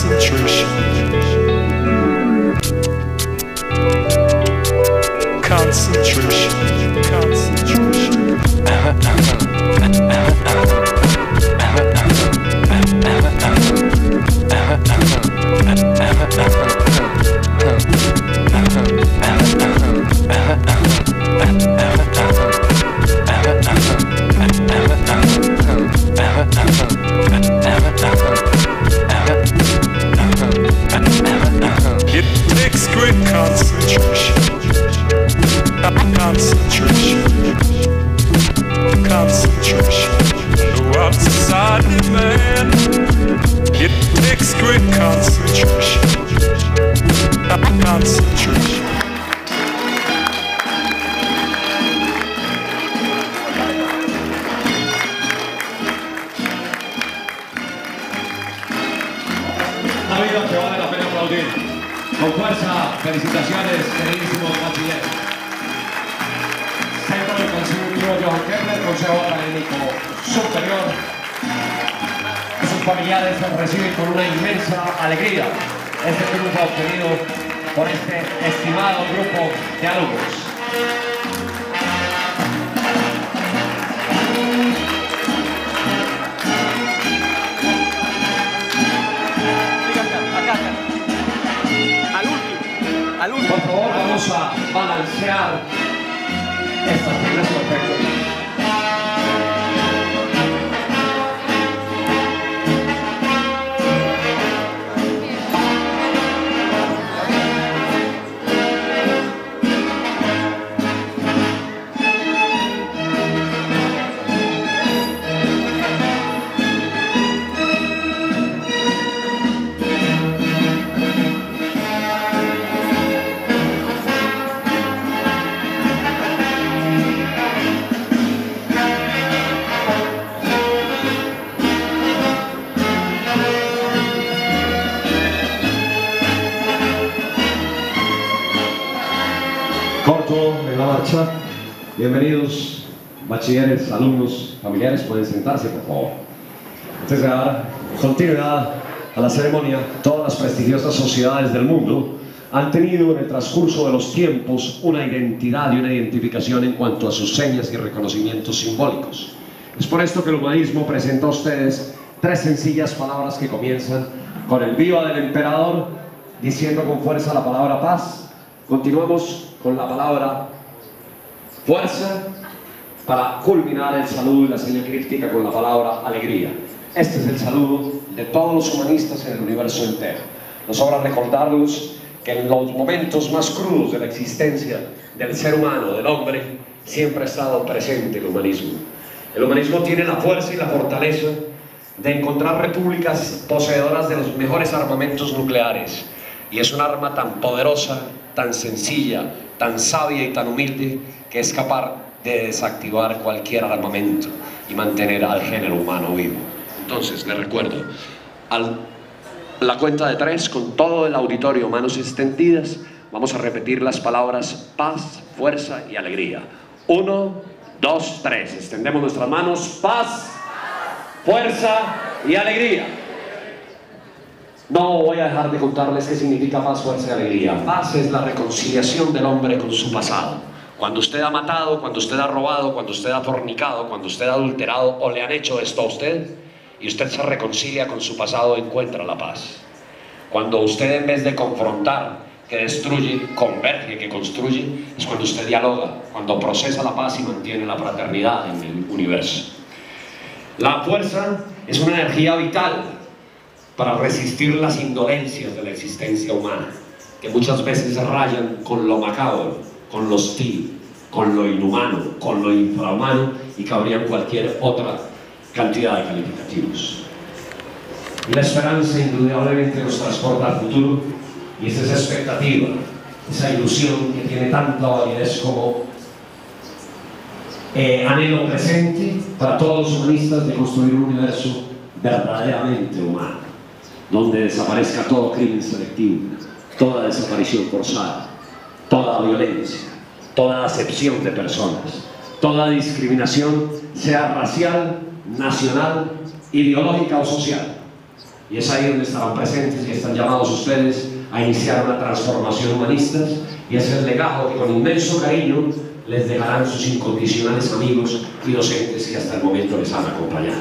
Concentration. Concentration. Concentration. Concentration. Concentration. Man. It takes great concentration. Concentration. Felicitaciones, queridísimos bachilleres. Centro del Conservativo Johan Kepler, Consejo Académico Superior. Sus familiares reciben con una inmensa alegría este triunfo obtenido por este estimado grupo de alumnos. Vamos a balancear estas fibras perfectas. Bienvenidos, bachilleres, alumnos, familiares, pueden sentarse, por favor. Antes de dar continuidad a la ceremonia, todas las prestigiosas sociedades del mundo han tenido en el transcurso de los tiempos una identidad y una identificación en cuanto a sus señas y reconocimientos simbólicos. Es por esto que el humanismo presenta a ustedes tres sencillas palabras que comienzan con el viva del emperador, diciendo con fuerza la palabra paz. Continuamos con la palabra fuerza para culminar el saludo y la señal críptica con la palabra alegría. Este es el saludo de todos los humanistas en el universo entero. Nos sobra recordarlos que en los momentos más crudos de la existencia del ser humano, del hombre, siempre ha estado presente el humanismo. El humanismo tiene la fuerza y la fortaleza de encontrar repúblicas poseedoras de los mejores armamentos nucleares. Y es un arma tan poderosa, tan sencilla, tan sabia y tan humilde que es capaz de desactivar cualquier armamento y mantener al género humano vivo. Entonces, les recuerdo, al la cuenta de tres, con todo el auditorio, manos extendidas, vamos a repetir las palabras paz, fuerza y alegría. Uno, dos, tres. Extendemos nuestras manos. Paz, fuerza y alegría. No voy a dejar de contarles qué significa paz, fuerza y alegría. Paz es la reconciliación del hombre con su pasado. Cuando usted ha matado, cuando usted ha robado, cuando usted ha fornicado, cuando usted ha adulterado o le han hecho esto a usted, y usted se reconcilia con su pasado, encuentra la paz. Cuando usted en vez de confrontar, que destruye, converge, que construye, es cuando usted dialoga, cuando procesa la paz y mantiene la fraternidad en el universo. La fuerza es una energía vital para resistir las indolencias de la existencia humana, que muchas veces rayan con lo macabro, con lo hostil, con lo inhumano, con lo infrahumano y cabrían cualquier otra cantidad de calificativos. La esperanza indudablemente nos transporta al futuro y es esa expectativa, esa ilusión que tiene tanta validez como eh, anhelo presente para todos los humanistas de construir un universo verdaderamente humano, donde desaparezca todo crimen selectivo, toda desaparición forzada, toda violencia, toda acepción de personas, toda discriminación, sea racial, nacional, ideológica o social. Y es ahí donde estarán presentes y están llamados ustedes a iniciar una transformación humanista y es el legado que con inmenso cariño les dejarán sus incondicionales amigos y docentes que hasta el momento les han acompañado.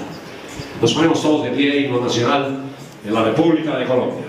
Nos ponemos todos de pie, himno nacional de la República de Colombia.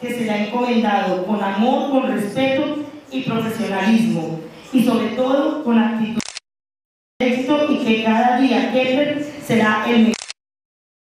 Que se le ha encomendado, con amor, con respeto y profesionalismo, y sobre todo con actitud de y que cada día Kepler será el mejor.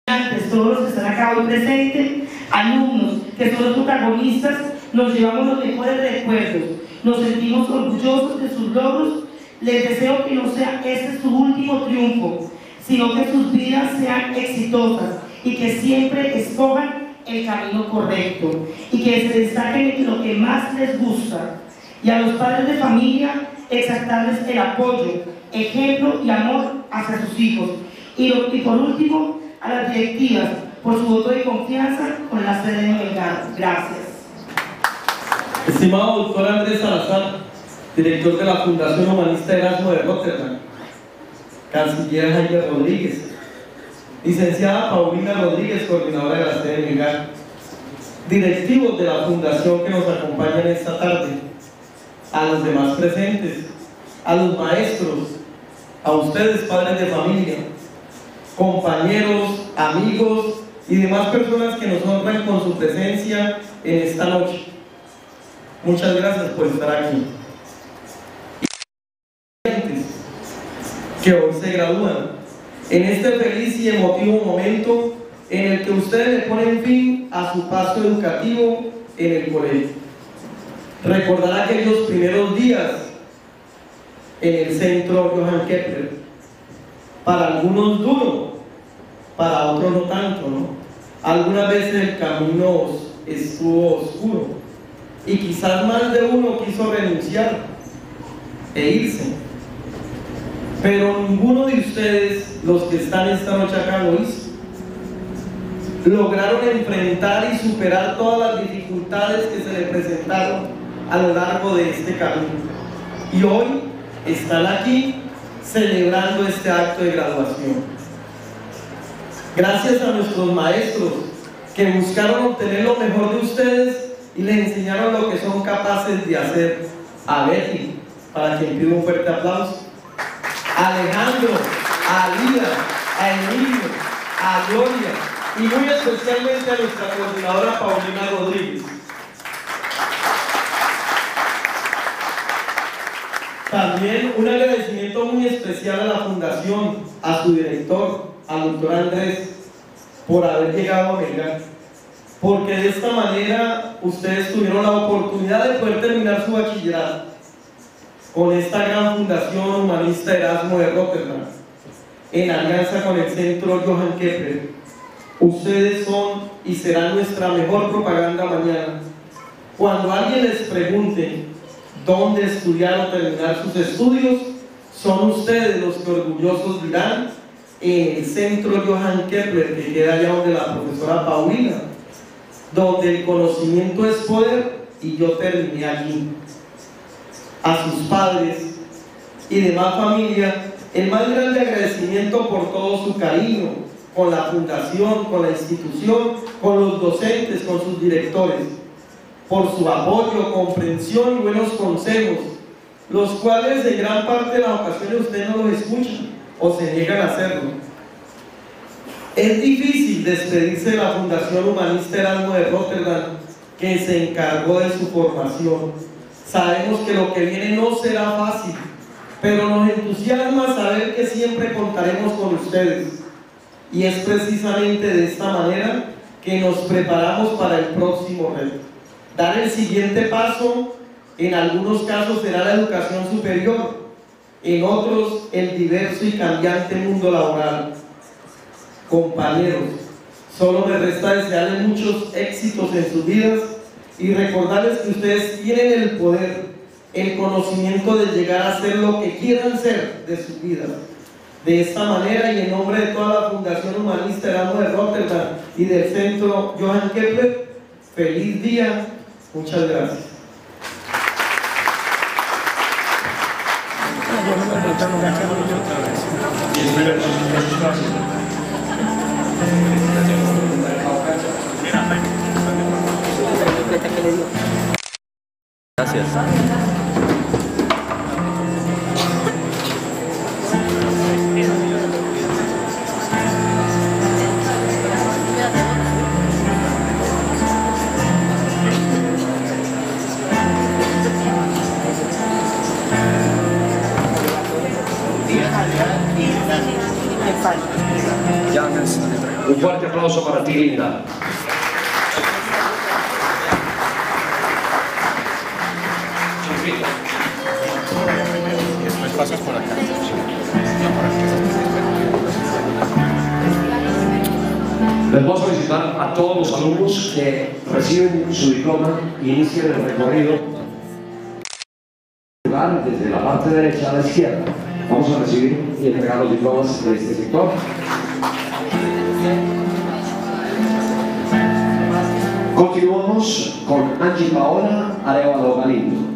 Antes, todos los que están acá hoy presentes, alumnos que son los protagonistas, nos llevamos los mejores recuerdos, nos sentimos orgullosos de sus logros, les deseo que no sea este su último triunfo, sino que sus vidas sean exitosas y que siempre escojan el camino correcto y que se destaquen en lo que más les gusta. Y a los padres de familia, exaltarles el apoyo, ejemplo y amor hacia sus hijos. Y, lo- y por último, a las directivas, por su voto de confianza con la sede de Melgar. Gracias. Estimado doctor Andrés Salazar, director de la Fundación Humanista Erasmo de Rotterdam, canciller Jaime Rodríguez, licenciada Paulina Rodríguez, coordinadora de la sede de directivos de la fundación que nos acompañan esta tarde, a los demás presentes, a los maestros, a ustedes padres de familia, compañeros, amigos y demás personas que nos honran con su presencia en esta noche. Muchas gracias por estar aquí. Que hoy se gradúan en este feliz y emotivo momento en el que ustedes le ponen fin a su paso educativo en el colegio. Recordar aquellos primeros días en el centro Johann Kepler. Para algunos duro, para otros no tanto, ¿no? Algunas veces el camino estuvo oscuro y quizás más de uno quiso renunciar e irse. Pero ninguno de ustedes, los que están esta noche acá, lo hizo. Lograron enfrentar y superar todas las dificultades que se le presentaron a lo largo de este camino. Y hoy están aquí celebrando este acto de graduación. Gracias a nuestros maestros que buscaron obtener lo mejor de ustedes y les enseñaron lo que son capaces de hacer. A Betty, para quien pido un fuerte aplauso. Alejandro, a Lida, a Emilio, a Gloria y muy especialmente a nuestra coordinadora Paulina Rodríguez. También un agradecimiento muy especial a la Fundación, a su director, al doctor Andrés, por haber llegado a Melgar. Porque de esta manera ustedes tuvieron la oportunidad de poder terminar su bachillerato con esta gran fundación humanista Erasmo de Rotterdam, en alianza con el Centro Johann Kepler. Ustedes son y serán nuestra mejor propaganda mañana. Cuando alguien les pregunte dónde estudiar o terminar sus estudios, son ustedes los que orgullosos dirán en el Centro Johann Kepler, que queda allá donde la profesora Paulina, donde el conocimiento es poder y yo terminé allí a sus padres y demás familia el más grande agradecimiento por todo su cariño con la fundación, con la institución, con los docentes, con sus directores, por su apoyo, comprensión y buenos consejos, los cuales de gran parte de las ocasiones usted no los escucha o se niegan a hacerlo. Es difícil despedirse de la Fundación Humanista Erasmo de Rotterdam, que se encargó de su formación Sabemos que lo que viene no será fácil, pero nos entusiasma saber que siempre contaremos con ustedes. Y es precisamente de esta manera que nos preparamos para el próximo reto. Dar el siguiente paso, en algunos casos será la educación superior, en otros el diverso y cambiante mundo laboral. Compañeros, solo me resta desearles muchos éxitos en sus vidas y recordarles que ustedes tienen el poder, el conocimiento de llegar a ser lo que quieran ser de su vida. De esta manera y en nombre de toda la Fundación Humanista Erasmo de Rotterdam y del Centro Johann Kepler, feliz día, muchas gracias. Gracias. Continuamos con Angie Paola Arevalo Galindo.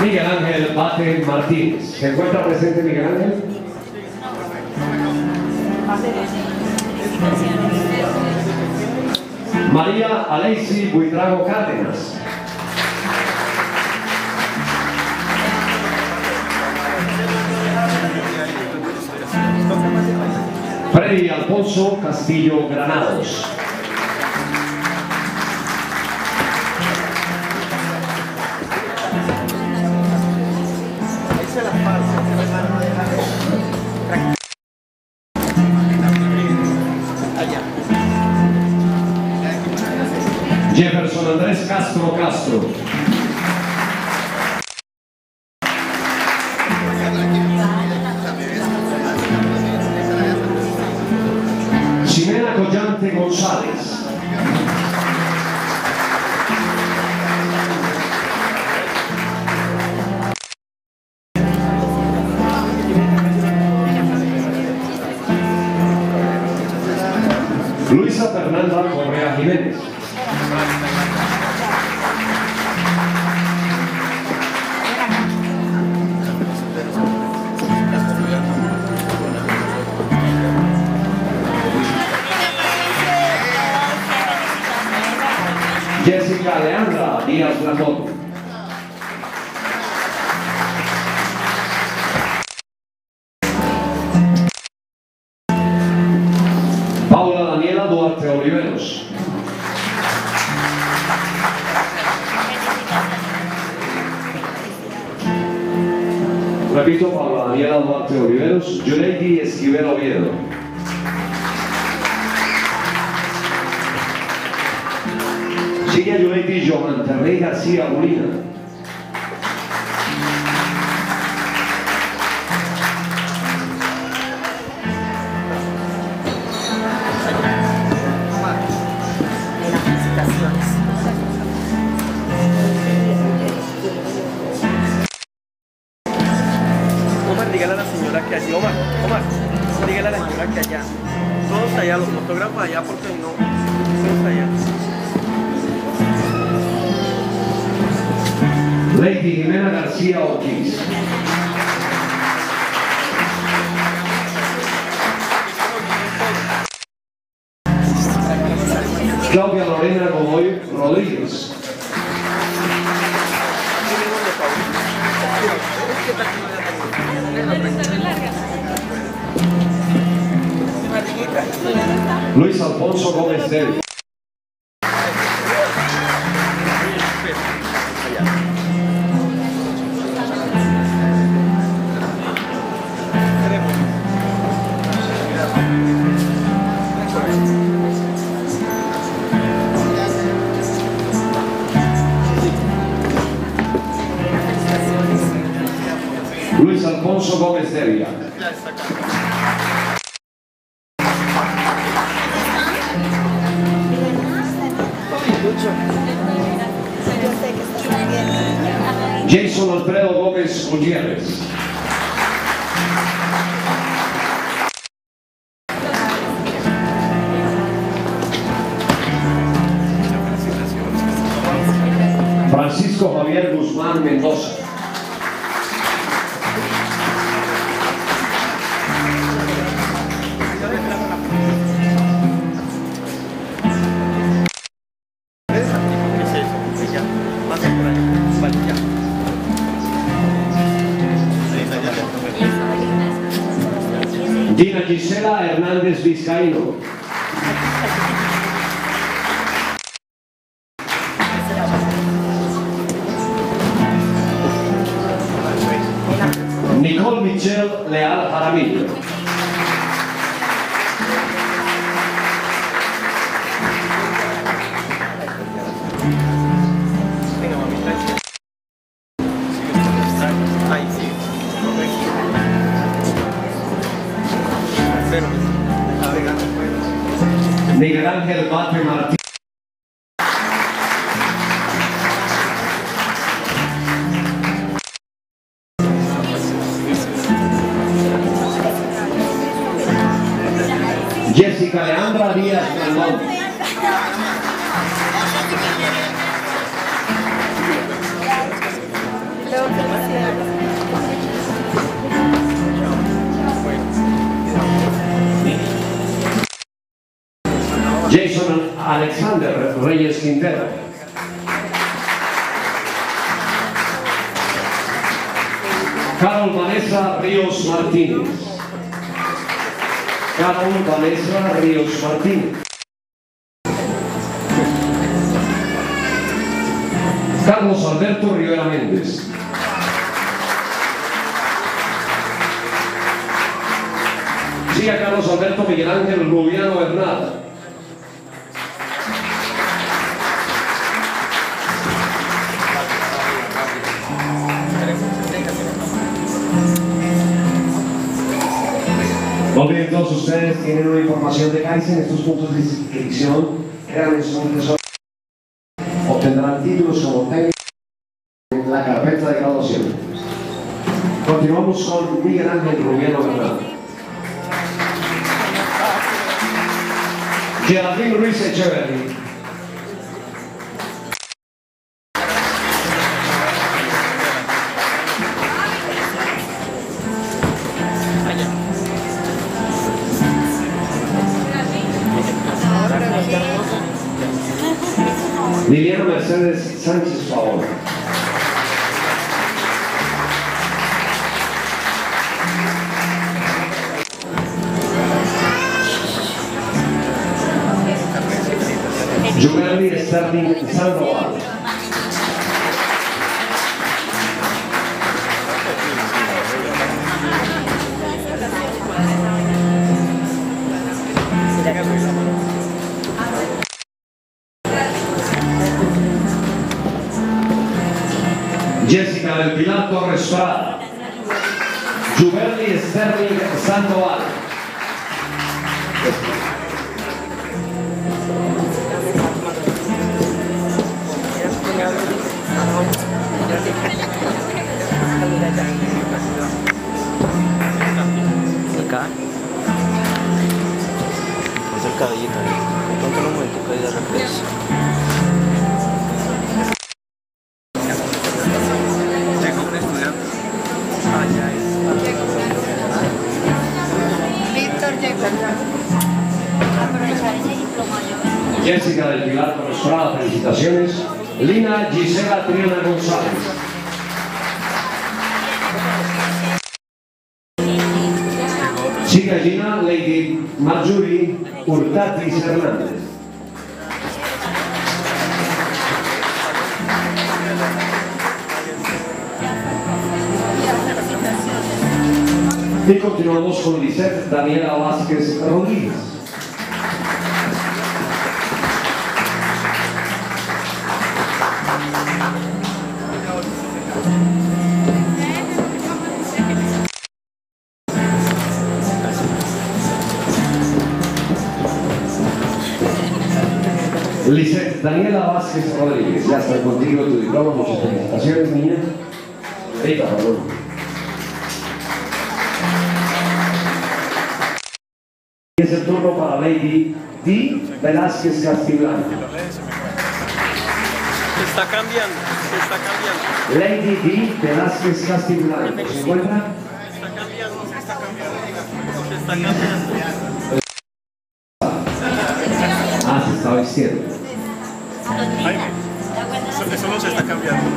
Miguel Ángel Bate Martínez. ¿Se encuentra presente Miguel Ángel? María Aleixi Buitrago Cárdenas. Freddy Alfonso Castillo Granados. Jessica Leandra, y a su lei Garcia Molina. Luis Alfonso Gómez Del. Nicole Michelle Leal Jaramillo. No olviden todos ustedes tienen una información de Kaizen, estos puntos de inscripción, son un tesoro. Obtendrán títulos como técnicos en la carpeta de graduación. Continuamos con Miguel Ángel Rubiano Bernal. Geraldine Ruiz Echeverry. Thank you. Hurtatis Hernández. Y continuamos con Lisette Daniela Vázquez Rodríguez. Daniela Vázquez Rodríguez, ya está contigo tu diploma, muchas felicitaciones, niña. Por favor. Y es el turno para Lady D. Velázquez Castigliano. Se está cambiando, se está cambiando. Lady D. Velázquez Castigliano. ¿Se encuentra? Se está cambiando, se está cambiando. Se está cambiando. Ah, se está vistiendo. Eso, eso no se está cambiando.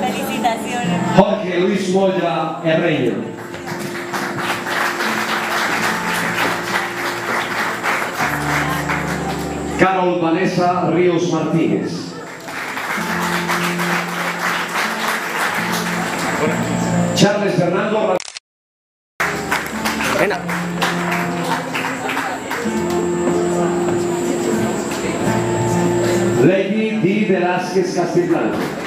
Felicitaciones. Jorge Luis Moya Herreño. Carol Vanessa Ríos Martínez. Charles Fernando D. Velázquez Castellano.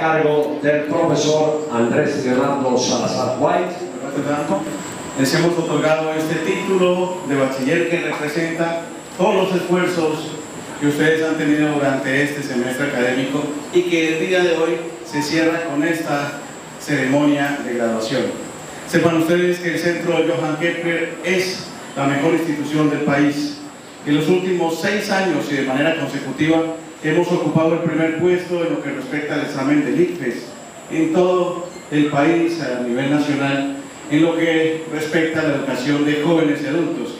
Cargo del profesor Andrés Leonardo Salazar White. Fernando, les hemos otorgado este título de bachiller que representa todos los esfuerzos que ustedes han tenido durante este semestre académico y que el día de hoy se cierra con esta ceremonia de graduación. Sepan ustedes que el Centro Johann Kepler es la mejor institución del país. En los últimos seis años y de manera consecutiva hemos ocupado el primer puesto en lo que respecta al examen del ICFES en todo el país a nivel nacional en lo que respecta a la educación de jóvenes y adultos.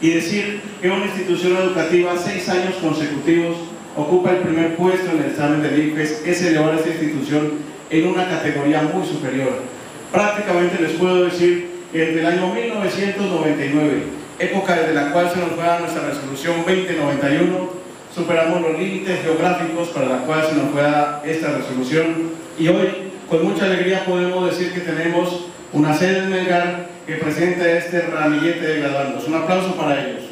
Y decir que una institución educativa seis años consecutivos ocupa el primer puesto en el examen del ICFES es elevar a esta institución en una categoría muy superior. Prácticamente les puedo decir que desde el año 1999, época desde la cual se nos fue a nuestra resolución 2091, superamos los límites geográficos para la cual se nos fue esta resolución y hoy con mucha alegría podemos decir que tenemos una sede en Melgar que presenta este ramillete de graduandos. Un aplauso para ellos.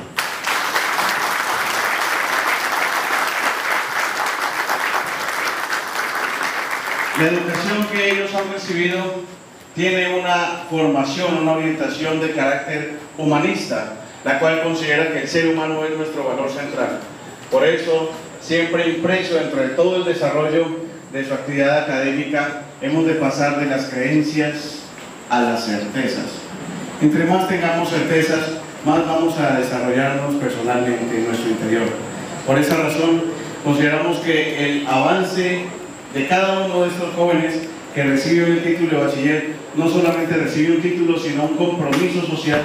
La educación que ellos han recibido tiene una formación, una orientación de carácter humanista, la cual considera que el ser humano es nuestro valor central. Por eso, siempre impreso dentro de todo el desarrollo de su actividad académica, hemos de pasar de las creencias a las certezas. Entre más tengamos certezas, más vamos a desarrollarnos personalmente en nuestro interior. Por esa razón, consideramos que el avance de cada uno de estos jóvenes que recibe el título de bachiller no solamente recibe un título, sino un compromiso social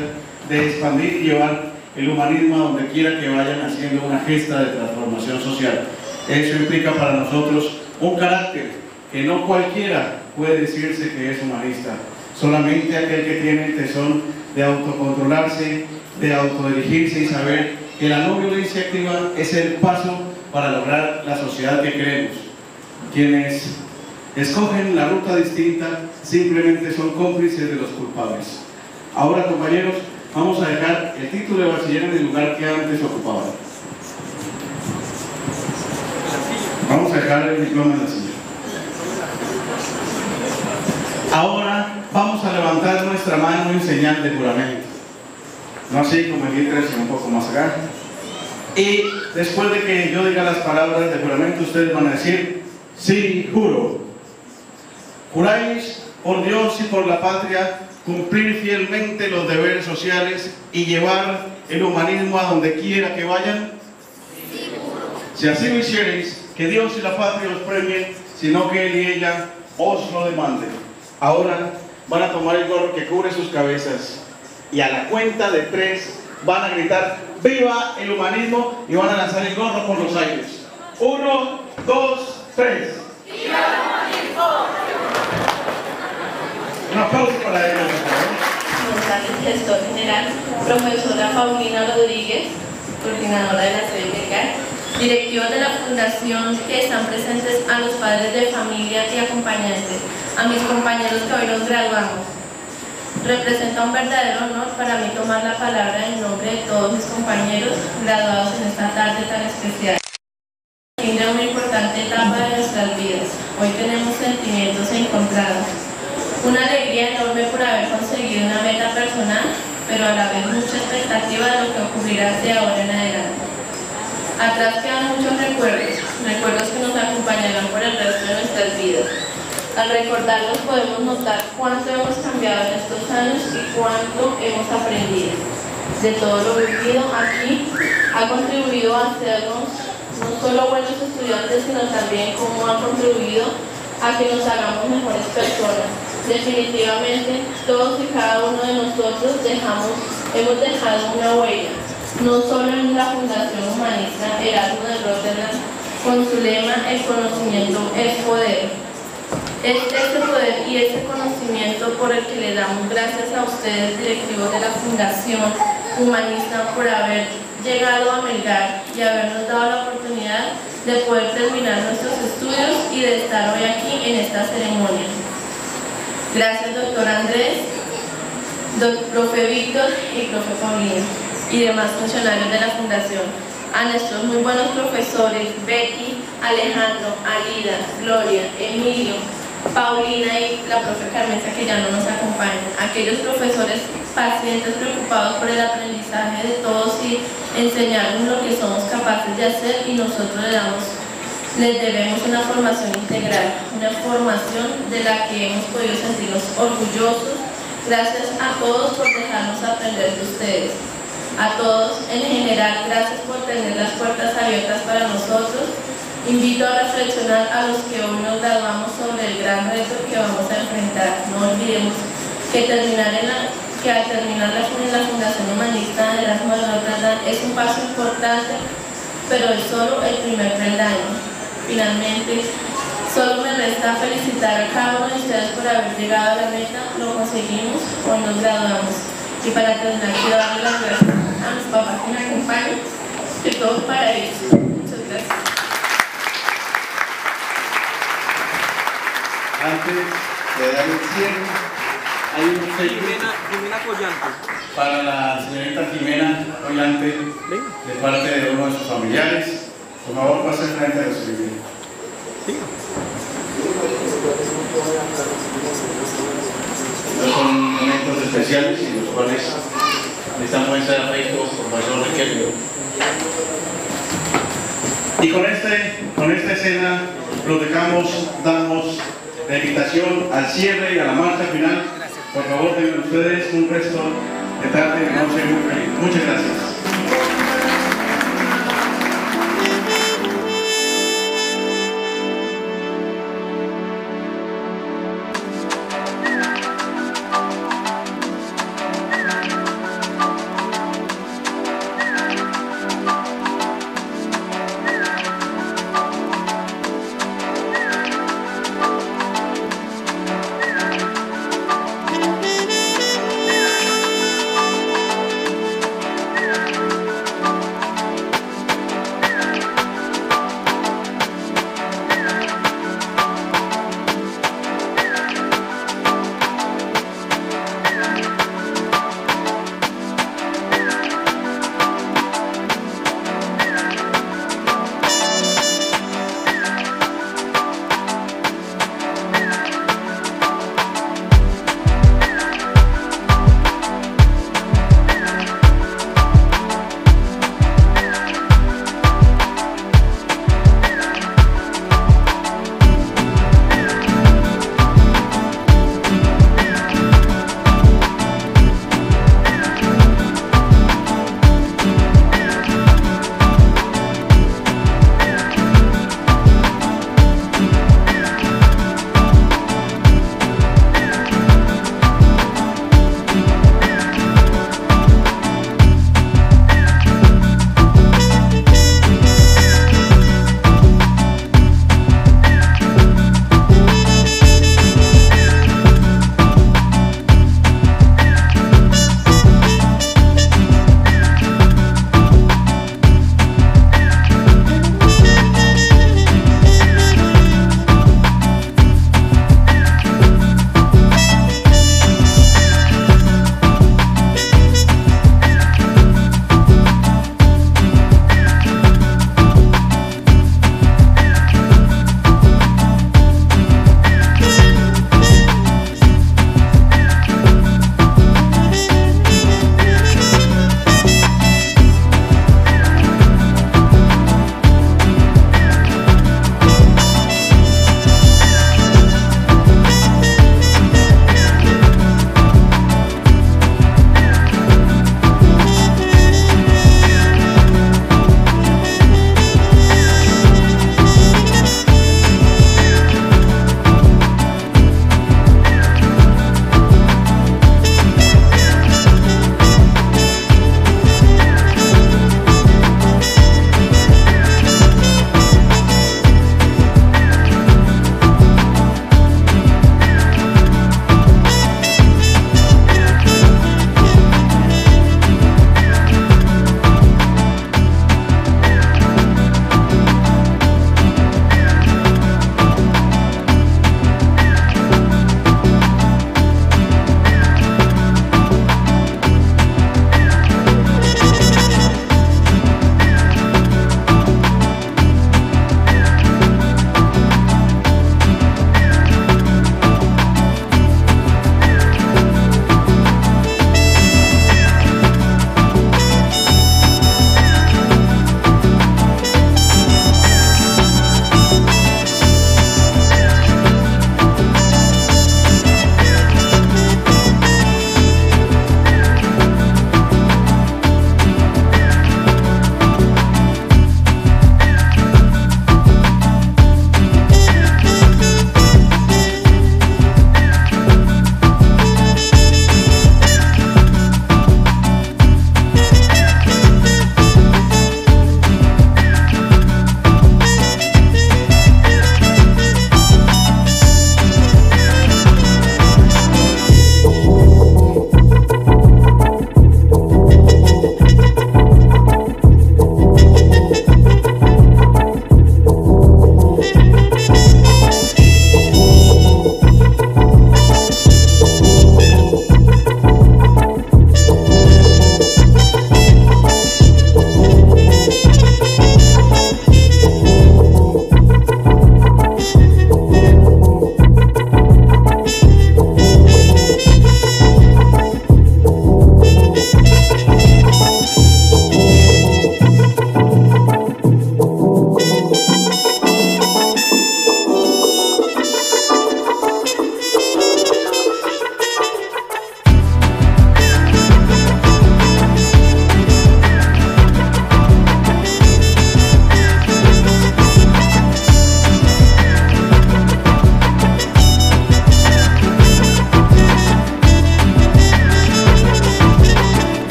de expandir y llevar el humanismo a donde quiera que vayan haciendo una gesta de transformación social. Eso implica para nosotros un carácter que no cualquiera puede decirse que es humanista. Solamente aquel que tiene el tesón de autocontrolarse, de autodirigirse y saber que la no violencia activa es el paso para lograr la sociedad que queremos. Quienes escogen la ruta distinta simplemente son cómplices de los culpables. Ahora, compañeros, vamos a dejar el título de bachiller en el lugar que antes ocupaba. Vamos a dejar el diploma en la silla. Ahora vamos a levantar nuestra mano en señal de juramento. No así como el sino un poco más acá. Y después de que yo diga las palabras de juramento, ustedes van a decir, sí, juro. Juráis por Dios y por la patria cumplir fielmente los deberes sociales y llevar el humanismo a donde quiera que vayan. Si así lo hicierais, que Dios y la patria os premien, sino que Él y ella os lo demanden. Ahora van a tomar el gorro que cubre sus cabezas y a la cuenta de tres van a gritar ¡Viva el humanismo! y van a lanzar el gorro por los aires. Uno, dos, tres. ¡Viva el humanismo! Un aplauso para ellos. el gestor general, profesora Paulina Rodríguez, coordinadora de la Melgar, directivos de la fundación que están presentes a los padres de familia y acompañantes, a mis compañeros que hoy nos graduamos. Representa un verdadero honor para mí tomar la palabra en nombre de todos mis compañeros graduados en esta tarde tan especial. Una importante etapa de nuestras vidas. Hoy tenemos sentimientos encontrados. Una alegría enorme por haber conseguido una meta personal, pero a la vez mucha expectativa de lo que ocurrirá de ahora en adelante. Atrás quedan muchos recuerdos, recuerdos que nos acompañarán por el resto de nuestras vidas. Al recordarlos podemos notar cuánto hemos cambiado en estos años y cuánto hemos aprendido. De todo lo vivido aquí ha contribuido a hacernos no solo buenos estudiantes, sino también cómo ha contribuido a que nos hagamos mejores personas. Definitivamente, todos y cada uno de nosotros dejamos, hemos dejado una huella, no solo en la Fundación Humanista Erasmo de Rotterdam, con su lema El conocimiento es poder. Es este poder y este conocimiento por el que le damos gracias a ustedes, directivos de la Fundación Humanista, por haber llegado a Melgar y habernos dado la oportunidad de poder terminar nuestros estudios y de estar hoy aquí en esta ceremonia. Gracias, doctor Andrés, doc, profe Víctor y profe Paulina y demás funcionarios de la Fundación. A nuestros muy buenos profesores, Betty, Alejandro, Alida, Gloria, Emilio, Paulina y la profe Carmenza que ya no nos acompañan, aquellos profesores pacientes preocupados por el aprendizaje de todos y enseñarnos lo que somos capaces de hacer y nosotros le damos, les debemos una formación integral, una formación de la que hemos podido sentirnos orgullosos. Gracias a todos por dejarnos aprender de ustedes. A todos en general, gracias por tener las puertas abiertas para nosotros Invito a reflexionar a los que hoy nos graduamos sobre el gran reto que vamos a enfrentar. No olvidemos que, terminar en la, que al terminar la, Fundación Humanista de Notre Dame es un paso importante, pero es solo el primer peldaño. Finalmente, solo me resta felicitar a cada uno de ustedes por haber llegado a la meta, lo conseguimos, hoy nos graduamos. Y para terminar, quiero darle las gracias a mis papás que me acompañan, que todo para ellos. Muchas gracias. Antes de dar el cierre, hay un Jimena, Jimena Collante. para la señorita Jimena Collante de parte de uno de sus familiares. Por favor, pase frente a recibir. Estos son momentos especiales en los cuales esta muestra de afecto por mayor requerimiento. Y con, este, con esta escena lo dejamos, damos la invitación al cierre y a la marcha final. Por favor, tengan ustedes un resto de tarde de noche muy feliz. Muchas gracias.